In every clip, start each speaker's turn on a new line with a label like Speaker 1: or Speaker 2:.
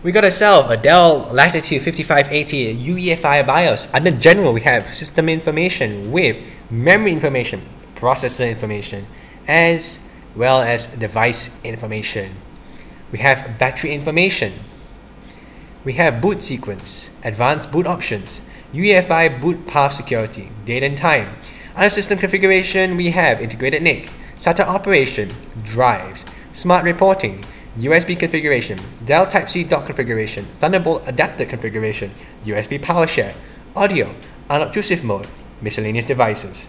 Speaker 1: We got ourselves a Dell Latitude 5580 UEFI BIOS. Under General, we have System Information with Memory Information, Processor Information, as well as Device Information. We have Battery Information. We have Boot Sequence, Advanced Boot Options, UEFI Boot Path Security, Date and Time. Under System Configuration, we have Integrated NIC, SATA Operation, Drives, Smart Reporting, USB configuration, Dell Type-C dock configuration, Thunderbolt adapter configuration, USB power share, audio, unobtrusive mode, miscellaneous devices.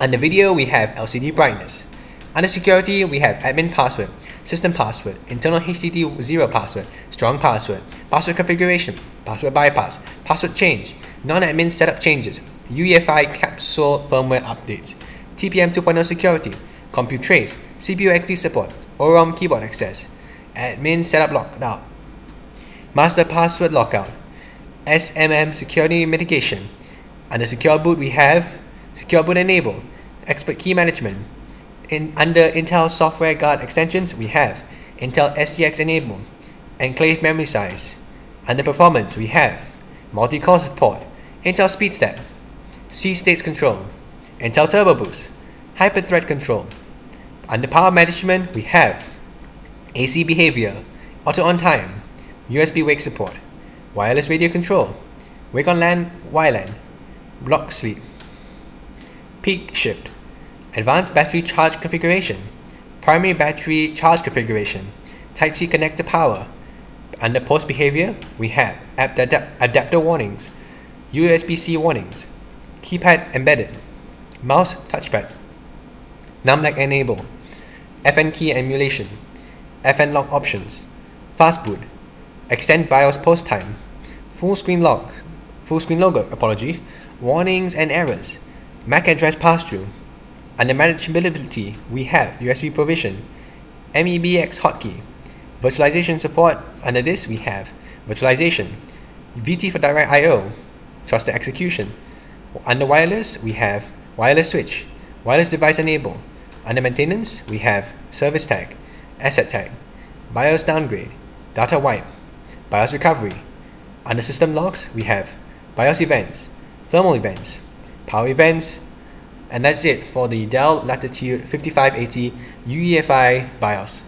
Speaker 1: Under video, we have LCD brightness. Under security, we have admin password, system password, internal HTTP 0 password, strong password, password configuration, password bypass, password change, non-admin setup changes, UEFI capsule firmware updates, TPM 2.0 security, Computrace, CPU XD support, OROM keyboard access, admin setup lockout, master password lockout, SMM security mitigation. Under secure boot we have secure boot enable, expert key management. In, under Intel software guard extensions we have Intel SGX enable, enclave memory size. Under performance we have multi-core support, Intel SpeedStep, C states control, Intel Turbo Boost, Hyper Thread control. Under power management we have AC behavior, auto on time, USB wake support, wireless radio control, wake on LAN, WLAN, block sleep, peak shift, advanced battery charge configuration, primary battery charge configuration, Type-C connector power. Under post behavior, we have adapter warnings, USB-C warnings, keypad embedded, mouse touchpad, numlock enable, FN key emulation, FN lock options, fast boot, extend BIOS post time, full screen lock, full screen logo, apologies, warnings and errors, MAC address pass-through. Under manageability, we have USB provision, MEBX hotkey, virtualization support. Under this, we have virtualization, VT for direct I/O, trusted execution. Under wireless, we have wireless switch, wireless device enable. Under maintenance, we have service tag, asset tag, BIOS downgrade, data wipe, BIOS recovery. Under system logs, we have BIOS events, thermal events, power events, and that's it for the Dell Latitude 5580 UEFI BIOS.